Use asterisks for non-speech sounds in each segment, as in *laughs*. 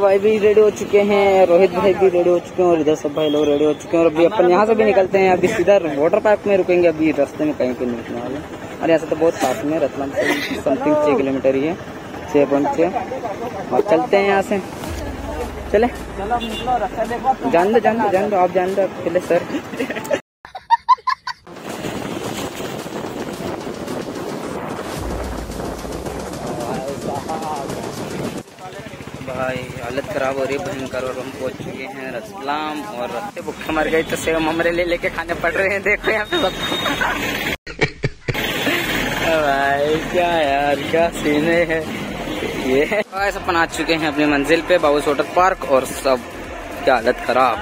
भाई भी रेडी हो चुके हैं, रोहित भाई भी रेडी हो चुके हैं और इधर सब भाई लोग रेडी हो चुके हैं और अभी अपन यहाँ से भी निकलते हैं। अभी सीधा वाटर पार्क में रुकेंगे, अभी रास्ते में कहीं पे नहीं रुकने वाले। और यहाँ से तो बहुत पास में रतलाम से समथिंग छः किलोमीटर ही है छः पॉइंट छः और चलते हैं यहाँ से। चले। जान दो जान दो जान दो, आप जान दो चले सर खराब हो रही है, भयंकर, और हम पहुँच चुके हैं रसलाम और रास्ते मर गए तो सेव ममरे ले लेके खाने पड़ रहे हैं, देखो यहाँ पे सब। भाई, क्या यार, क्या सीने है? ये है। अपन आ चुके हैं अपनी मंजिल पे बाबू वाटर पार्क, और सब क्या हालत खराब।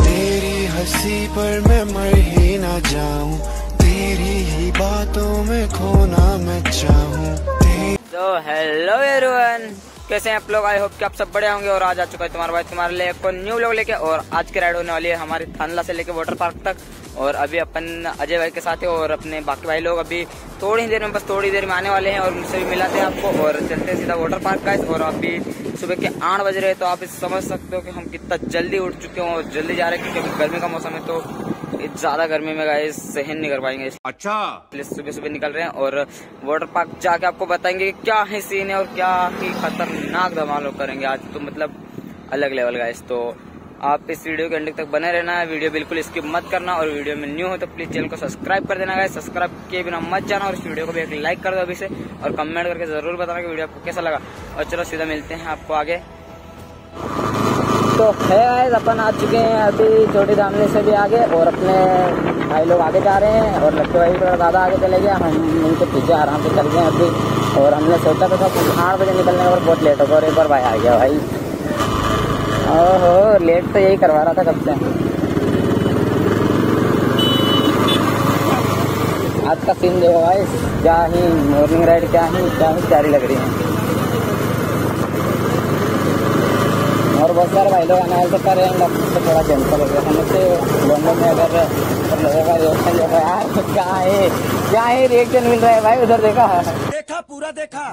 तेरी हँसी पर मैं मर ही ना जाऊँ, तेरी ही बातों में खोना मैं चाहूँ। तो हेलो एवरीवन कैसे हैं आप लोग? आई होप कि आप सब बड़े होंगे और आज आ चुका है तुम्हारा भाई तुम्हारे लिए एक न्यू लोग लेके और आज की राइड होने वाली है हमारी थानला से लेके वाटर पार्क तक। और अभी अपन अजय भाई के साथ है और अपने बाकी भाई लोग अभी थोड़ी ही देर में, बस थोड़ी देर में आने वाले हैं और उनसे भी मिलाते हैं आपको और चलते सीधा वाटर पार्क का और अभी सुबह के आठ बज रहे तो आप समझ सकते हो कि हम कितना जल्दी उठ चुके हैं और जल्दी जा रहे हैं क्योंकि गर्मी का मौसम है तो ज़्यादा गर्मी में गाइस सहन नहीं कर पाएँगे। अच्छा। इसलिए सुबह सुबह निकल रहे हैं और वाटर पार्क जाके आपको बताएँगे क्या है सीन है और क्या ही खतरनाक धमाल लोग करेंगे। आज तो मतलब अलग लेवल का इस तो आप इस वीडियो के एंड तक बने रहना है। वीडियो बिल्कुल स्किप मत करना और वीडियो में न्यू हो तो प्लीज़ चैनल को सब्सक्राइब कर देना गाइस सब्सक्राइब किए बिना मत जाना और इस वीडियो को भी एक लाइक कर दो अभी से। और कमेंट करके ज़रूर बताना कि वीडियो आपको कैसा लगा। और चलो सीधा मिलते हैं आपको आगे। तो है गाइस अपन आ चुके हैं अभी छोटी दामले से भी आगे और अपने भाई लोग आगे जा रहे हैं और लक्ष्य भाई थोड़ा ज़्यादा आगे चले गए। हम उनके पीछे आराम से चल गए अभी और हमने सोचा था कुछ आठ बजे निकलने पर बहुत लेट हो गया और एक बार भाई आ गया भाई। ओहो लेट तो यही करवा रहा था कब से? आज का सीन देखो भाई क्या ही मॉर्निंग राइड क्या ही क्या ही प्यारी लग रही है। और बहुत सारे भाई लोग आने वाले कर रहे हैं तो थोड़ा कैंसिल हो गया समझते लॉन्डन में अगर लोगों का रिएक्शन जो है यार क्या है क्या है रिएक्शन मिल रहा है भाई उधर देखा देखा पूरा देखा।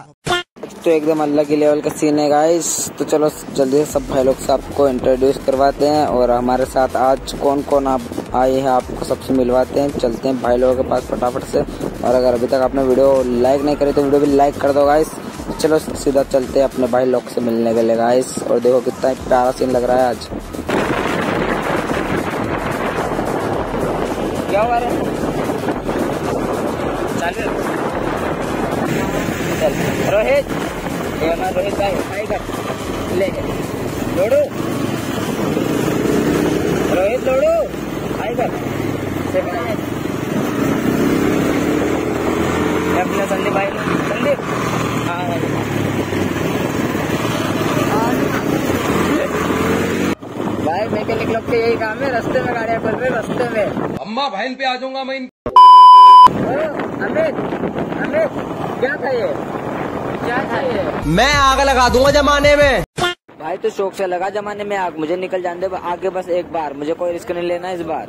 तो एकदम अलग ही लेवल का सीन है गाइस तो चलो जल्दी से सब भाई लोग से आपको इंट्रोड्यूस करवाते हैं और हमारे साथ आज कौन कौन आप आए हैं आपको सबसे मिलवाते हैं चलते हैं भाई लोगों के पास फटाफट से। और अगर अभी तक आपने वीडियो लाइक नहीं करी तो वीडियो भी लाइक कर दो गाइस चलो सीधा चलते हैं अपने भाई लोग से मिलने के लिए गाइस और देखो कितना प्यारा सीन लग रहा है आज। क्या रोहित। रोहित भाई भाई लोडू रोहित लोडू भाई अपने संदीप भाई। संदीप हाँ भाई मैकेनिक लोग के यही काम है रास्ते में गाड़ियाँ बोल रहे रास्ते में। अम्मा बहन पे आ जाऊँगा मैं अमित अमित क्या था ये? क्या था ये? मैं आग लगा दूँगा जमाने में। भाई तो शौक से लगा जमाने में आग मुझे निकल जाने दे आगे बस एक बार मुझे कोई रिस्क नहीं लेना इस बार।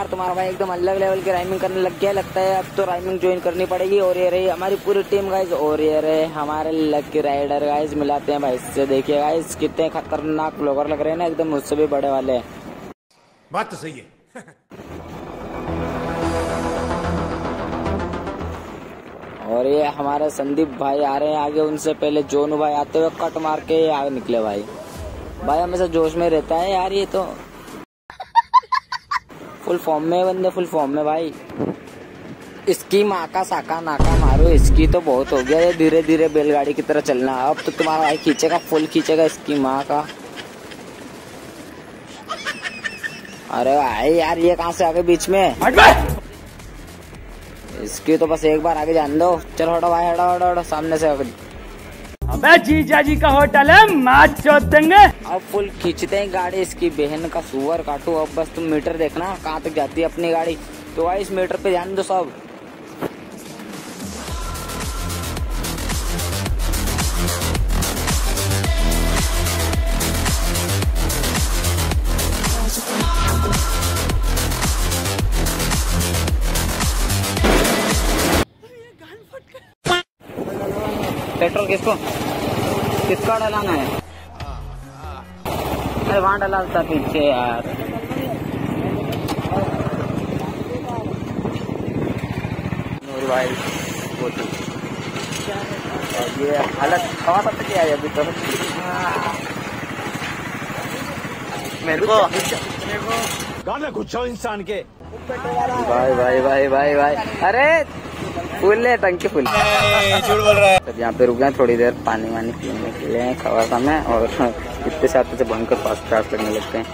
यार तुम्हारा भाई एकदम अलग लेवल की राइमिंग करने लग गया लगता है अब तो राइमिंग ज्वाइन करनी पड़ेगी। और ये रही हमारी पूरी टीम गाइज़ और ये रहे हमारे लकी राइडर गाइज़ मिलाते हैं भाई इससे। देखिए गाइज़ कितने खतरनाक ब्लॉगर लग रहे हैं ना एकदम मुझसे भी बड़े वाले। हैं बात तो सही है। *laughs* और ये हमारे संदीप भाई आ रहे हैं आगे उनसे पहले जोनू भाई आते हुए कट मार के आगे निकले भाई। भाई हमेशा जोश में रहता है यार ये तो। फुल फॉर्म में बंदे फुल फॉर्म में भाई। इसकी माँ का साका नाका मारो इसकी तो बहुत हो गया। ये धीरे धीरे बैलगाड़ी की तरह चलना अब तो तुम्हारा भाई खींचेगा फुल खींचेगा इसकी माँ का। अरे भाई यार ये कहाँ से आगे बीच में? इसकी तो बस एक बार आगे जान दो। चलो हटो भाई हटो हटो हटो सामने से आगे। अबे जीजा जी का होटल है, मैच चोट देंगे अब फुल खींचते हैं गाड़ी, इसकी बहन का सुअर काटू। अब बस तुम मीटर देखना, कहाँ तक जाती है अपनी गाड़ी। तो भाई, इस मीटर पे ध्यान दो सब। पेट्रोल किसको? किसका डलाना है? अरे वहाँ डला था पीछे यार। भाई बोतल ये हालत हवा तक क्या है अभी तो? मेरे को गाना गुच्छा इंसान के। भाई भाई भाई भाई भाई। अरे फुल है टंकी फुल। झूठ बोल रहा है। तब यहाँ पे रुके हैं थोड़ी देर पानी वानी पीने के लिए खबर समय और *laughs* इतने से आते से भयंकर पास प्यास लगने लगते हैं।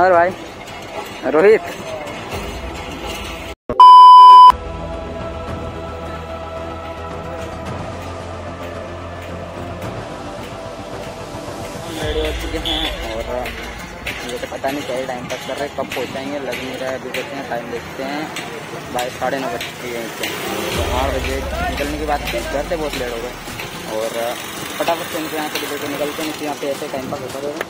और भाई रोहित। हो हैं और ये तो पता नहीं क्या टाइम पास कर रहे हैं कब पहुँचाएँगे लग नहीं रहा है अभी देखते हैं टाइम देखते हैं। बाईस साढ़े नौ बज चुकी है इससे तो आठ बजे निकलने की बात थी घर से बहुत लेट हो गए। और फटाफट से इनके यहाँ से देखो निकलते हैं नहीं यहाँ पे ऐसे टाइम पास होता रहेगा।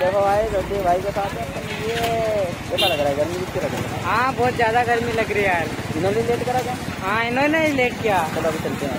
देखो भाई रोटी भाई के साथ ये कैसा लग रहा है? गर्मी कितनी लग रही है? हाँ बहुत ज़्यादा गर्मी लग रही है यार। इन्होंने लेट करा क्या? हाँ इन्होंने ही लेट किया। चलो अभी चलते हैं?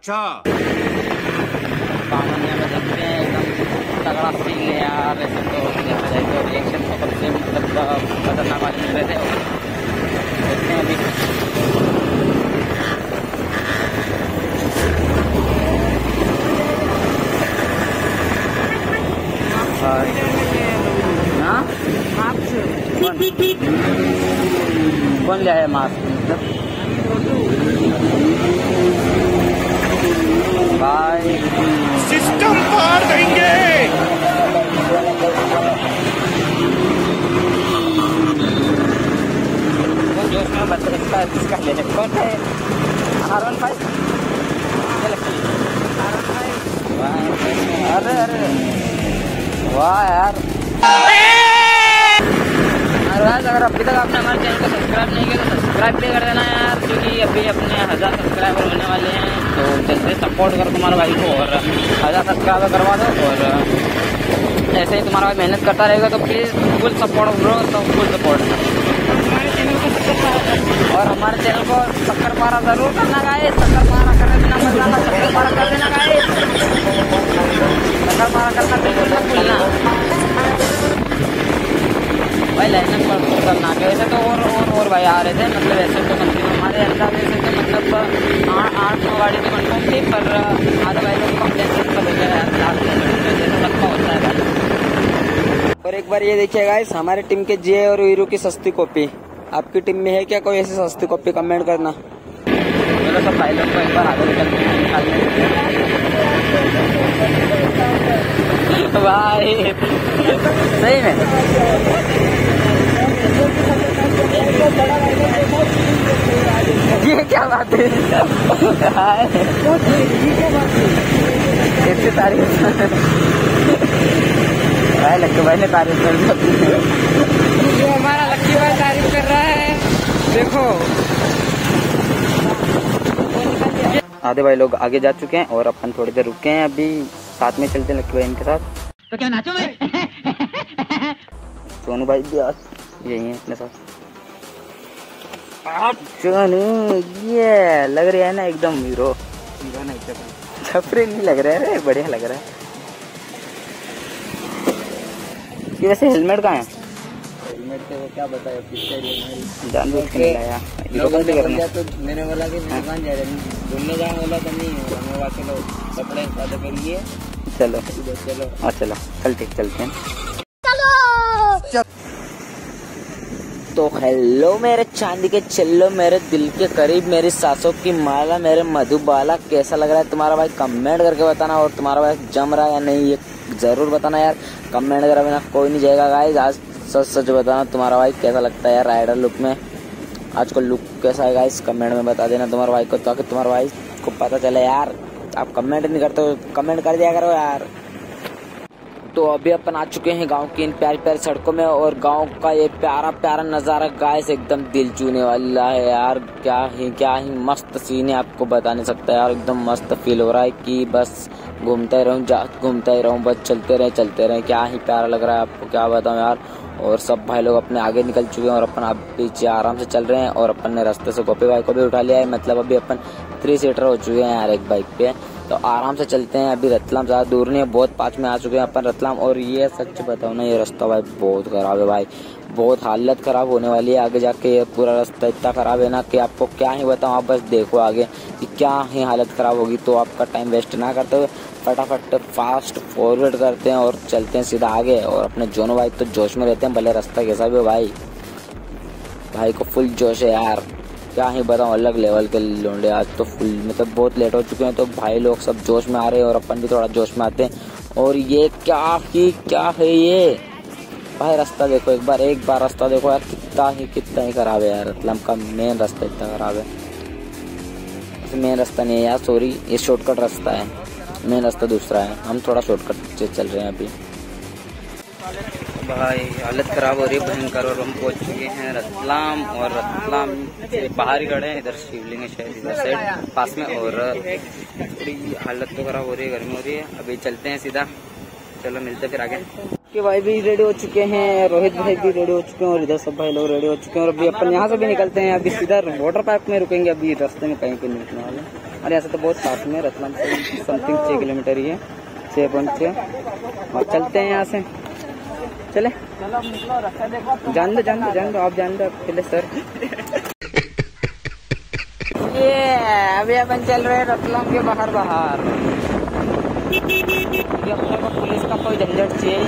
अच्छा। हैं तगड़ा सीन है यार, ऐसे तो जाए तो रिएक्शन तो मतलब खतरनाक वाले मिल रहे थे देखते हैं अभी। हाँ? कौन कौन लिया है मास्क भाई सिस्टम पार देंगे वो जो उसमें बता इसका इसका लेने कौन है। आर वन फाइव अरे अरे। वाह यार। अगर अभी तक आपने हमारे चैनल को सब्सक्राइब नहीं किया तो सब्सक्राइब भी कर देना यार, क्योंकि अभी अपने हज़ार सब्सक्राइबर होने वाले हैं। तो जल्दी सपोर्ट करो तुम्हारे भाई को और हज़ार सब्सक्राइबर करवा दो और ऐसे ही तुम्हारा भाई मेहनत करता रहेगा तो प्लीज़ फुल सपोर्ट ब्रो तो फुल सपोर्ट और हमारे चैनल को शक्कर पारा ज़रूर करना गाइस शक्कर पारा करने बिना मज़ा आना शक्कर पारा कर देना गाइस शक्कर पारा करना बिल्कुल मत भूलना भाई लाइनअप पर करना। के वैसे तो और और और भाई आ रहे थे मतलब ऐसे तो कंटिन्यू हमारे अंदाजे से तो मतलब आठ नौ गाड़ी तो कंफर्म थी, पर आधे भाई लोग कंप्लेन से सब हो गया होता है और एक बार ये देखिए गाइस हमारे टीम के जे और वीरू की सस्ती कॉपी आपकी टीम में है क्या कोई ऐसी सस्ती कॉपी कमेंट करना। चलो सब भाई लोग को एक बार आगे निकालने भाई, सही में ये क्या बात है हाय। इतनी तारीफ़। भाई लक्की भाई ने तारीफ़ कर दी। जो हमारा लक्की भाई तारीफ़ कर रहा है देखो। आधे भाई लोग आगे जा चुके हैं और अपन थोड़ी देर रुके हैं अभी साथ में चलते हैं लक्की भाई इनके साथ। तो क्या नाचो मैं सोनू भाई भी आज यही है अपने साथ। ये लग रहा है ना एकदम हीरो। छपरे नहीं लग रहा है बढ़िया लग रहा है। ये वैसे हेलमेट कहाँ है? हेलमेट से क्या बताया जानबूझ के नहीं लाया। हीरो गलती करना तो मैंने बोला कि मैं दुकान जा रहा हूँ। घूमने जाना बोला तो नहीं हमें वहाँ चलो कपड़े लिए। चलो। चलो। और चलो। कल चलते हैं। तो हेलो मेरे चांदी के चलो मेरे दिल के करीब, मेरी सासों की माला, मेरे मधुबाला कैसा लग रहा है तुम्हारा भाई? कमेंट करके बताना और तुम्हारा भाई जम रहा है या नहीं, ये ज़रूर बताना यार। कमेंट करा बिना कोई नहीं जाएगा गाइज़ आज सच सच बताना तुम्हारा भाई कैसा लगता है यार राइडर लुक में? आज का लुक कैसा है गाइज़ कमेंट में बता देना तुम्हारे भाई को, ताकि तुम्हारे भाई को पता चले यार। आप कमेंट नहीं करते हो, कमेंट कर दिया करो यार। तो अभी अपन आ चुके हैं गाँव की इन प्यारी प्यारी सड़कों में और गाँव का ये प्यारा प्यारा नज़ारा गाइस एकदम दिल चूने वाला है यार। क्या ही क्या ही मस्त सीन है आपको बता नहीं सकता यार। एकदम मस्त फील हो रहा है कि बस घूमते रहूँ, जा, घूमता ही रहूँ, बस चलते रहे चलते रहे। क्या ही प्यारा लग रहा है आपको, क्या बताऊँ यार। और सब भाई लोग अपने आगे निकल चुके हैं और अपन अब पीछे आराम से चल रहे हैं और अपन ने रास्ते से गोपी भाई को भी उठा लिया है। मतलब अभी अपन थ्री सीटर हो चुके हैं यार एक बाइक पे। तो आराम से चलते हैं। अभी रतलाम ज़्यादा दूर नहीं है, बहुत पास में आ चुके हैं अपन रतलाम। और ये सच बताओ ना, ये रास्ता भाई बहुत खराब है भाई। बहुत हालत खराब होने वाली है आगे जाके। ये पूरा रास्ता इतना खराब है ना कि आपको क्या ही बताऊँ, आप बस देखो आगे कि क्या ही हालत खराब होगी। तो आपका टाइम वेस्ट ना करते हुए फटाफट फास्ट फॉरवर्ड करते हैं और चलते हैं सीधा आगे। और अपने जोनो भाई तो जोश में रहते हैं, भले रास्ता कैसा भी हो भाई। भाई को फुल जोश है यार। क्या ही बताऊँ, अलग लेवल के लोंडे आज तो फुल मतलब बहुत लेट हो चुके हैं तो भाई लोग सब जोश में आ रहे हैं और अपन भी थोड़ा जोश में आते हैं। और ये क्या ही, क्या है ये? भाई रास्ता देखो एक बार एक बार रास्ता देखो यार, कितना ही कितना ही खराब है यार। रतलाम का मेन रास्ता इतना खराब है। मेन रास्ता नहीं है यार सॉरी ये शॉर्टकट रास्ता है। मेन रास्ता दूसरा है, हम थोड़ा शॉर्टकट से चल रहे हैं अभी। भाई, हालत खराब हो रही है, भयंकर, और हम पहुँच चुके हैं रतलाम, और रतलाम से बाहर खड़े हैं, इधर शिवलिंग है शायद, इधर साइड पास में, और थोड़ी हालत तो खराब हो रही है, गर्मी हो रही है, अभी चलते हैं सीधा, चलो मिलते फिर आगे। के भाई भी रेडी हो चुके हैं, रोहित भाई भी रेडी हो चुके हैं, और इधर सब भाई लोग रेडी हो चुके हैं, और अभी अपन यहाँ से भी निकलते हैं, अभी सीधा वाटर पार्क में रुकेंगे, अभी रास्ते में कहीं पे रुकने वाले और यहाँ से तो बहुत पास में रतलाम से समथिंग छः किलोमीटर ही है छः पॉइंट छः और चलते हैं यहाँ से। चले। जान दो जान दो जान दो आप जान दो पहले सर। *laughs* ये अभी अपन चल रहे रतलाम के बाहर बाहर। अपने को पुलिस का कोई झंझट चाहिए ही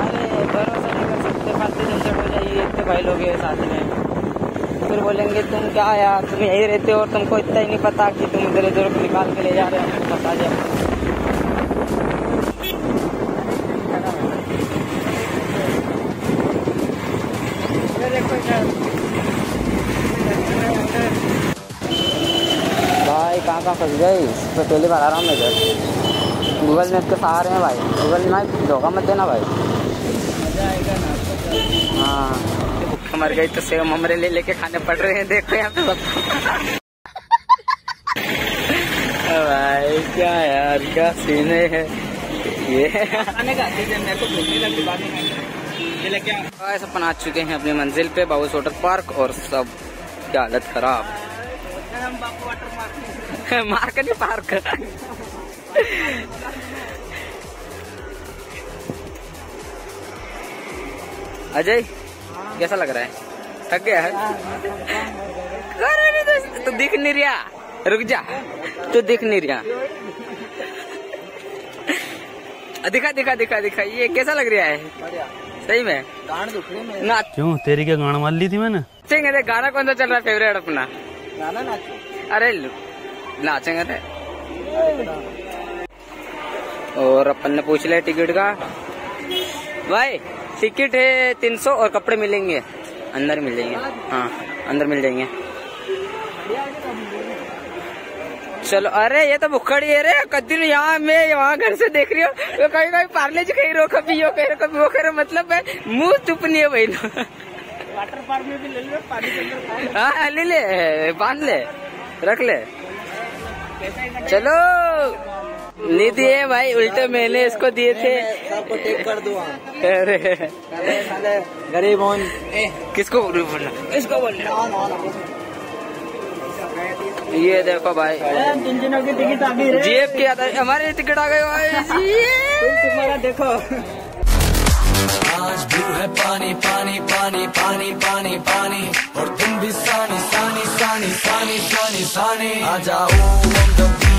अरे भरोसा नहीं कर सकते फालतू झंझट हो जाएगी इतने भाई लोग साथ में। फिर बोलेंगे तुम क्या यार तुम यही रहते हो और तुमको इतना ही नहीं पता कि तुम इधर उधर निकाल के ले जा रहे हो पता जाए। फंस गए। इस पे पहली बार आ रहा हूँ मैं इधर। गूगल मैप के सहारे हैं भाई। गूगल मैप धोखा मत देना भाई। हाँ। भूखे मर गई तो सेव ममरे ले लेके खाने पड़ रहे हैं देखो यहाँ पे सब। भाई क्या यार क्या सीने है? ये। गाइस अपन आ चुके हैं अपनी मंजिल पे बाबू वाटर पार्क और सब की हालत खराब। मार्क नहीं पार्क अजय कैसा लग रहा है? थक गया है? अरे नहीं तो, तो दिख नहीं रहा रुक जा। तो दिख नहीं रहा दिखा दिखा दिखा दिखा। ये कैसा लग रहा है? सही में? गान दुख ना। क्यों? तेरी क्या गाना मार ली थी मैंने? गाना कौन सा चल रहा है फेवरेट अपना? गाना नाचो। अरे लो, नाचेंगे रे और अपन ने पूछ लिया टिकट का। भाई टिकट है तीन सौ और कपड़े मिलेंगे। अंदर मिल जाएँगे हाँ अंदर मिल जाएँगे। चलो अरे ये तो भुखड़ी है रे। कद्दी यहाँ मैं वहाँ घर से देख रही हूँ। तो कहीं कहीं पार्ले जी कहीं रो कभी यो कह रहे कभी वो कह रहे मतलब है मुँह चुप नहीं है भाई। वाटर पार्क में भी ले लो पानी के अंदर हाँ ले ले बाँध ले रख ले। चलो। नहीं दिए भाई उल्टे मैंने इसको दिए थे। सबको टेक कर दो अरे। गरीब होन। किसको बोलना? इसको बोलना ये देखो भाई। जिन जिनों की टिकट आ गई रे। जेब की हमारी टिकट आ गई भाई। *laughs* तुम्हारा देखो। आज भी है पानी पानी पानी पानी पानी पानी। और तुम भी सानी सानी सानी सानी सानी सानी। आ जाओ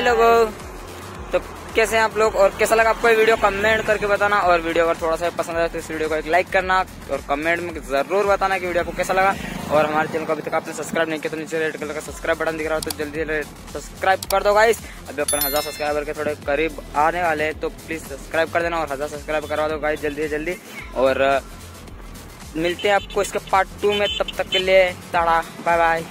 भाई लोगों तो कैसे हैं आप लोग और कैसा लगा आपको ये वीडियो? कमेंट करके बताना और वीडियो अगर थोड़ा सा पसंद आया तो इस वीडियो को एक लाइक करना और कमेंट में ज़रूर बताना कि वीडियो आपको कैसा लगा। और हमारे चैनल को अभी तक आपने सब्सक्राइब नहीं किया तो नीचे रेड कलर का सब्सक्राइब बटन दिख रहा हो तो जल्दी सब्सक्राइब कर दो गाइस। अभी अपन हज़ार सब्सक्राइबर के थोड़े करीब आने वाले हैं तो प्लीज़ सब्सक्राइब कर देना और हज़ार सब्सक्राइब करवा दो गाइस जल्दी से जल्दी। और, मिलते हैं आपको इसके पार्ट टू में, तब तक के लिए टाटा बाय बाय